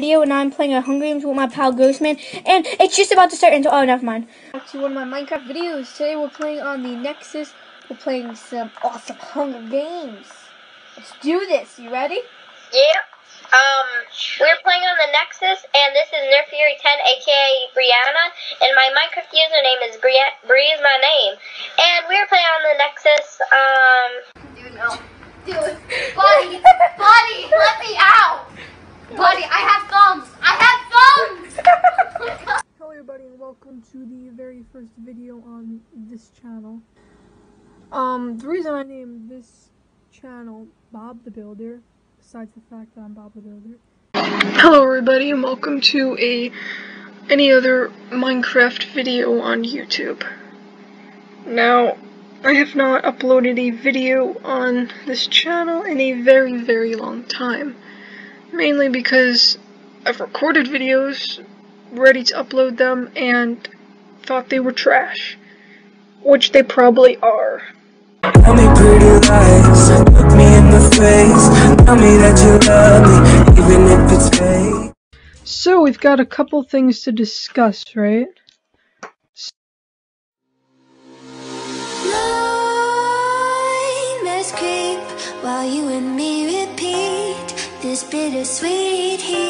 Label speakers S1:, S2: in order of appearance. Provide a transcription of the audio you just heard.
S1: video and now I'm playing a Hunger Games with my pal Grossmen and it's just about to start into oh never mind. Back to one of my Minecraft videos. Today we're playing on the Nexus. We're playing some awesome Hunger Games. Let's do this. You ready?
S2: Yeah. Um, we're playing on the Nexus, and this is Nerf Fury 10, aka Brianna, and my Minecraft username is Bree, Bree is my name. And we're playing on the Nexus, um...
S3: Dude, no. Dude, buddy, buddy, let me out! Buddy, I have thumbs! I have thumbs!
S1: Hello everybody and welcome to the very first video on this channel. Um, the reason I named this channel Bob the Builder, besides the fact that I'm Bob the Builder. Hello everybody and welcome to a any other Minecraft video on YouTube. Now, I have not uploaded a video on this channel in a very, very long time. Mainly because I've recorded videos, ready to upload them, and thought they were trash. Which they probably are.
S4: Tell me pretty lies, look me in the face Tell me that you love me, even if it's fake
S1: So we've got a couple things to discuss, right?
S5: Creep while you and me repeat. This bittersweet heat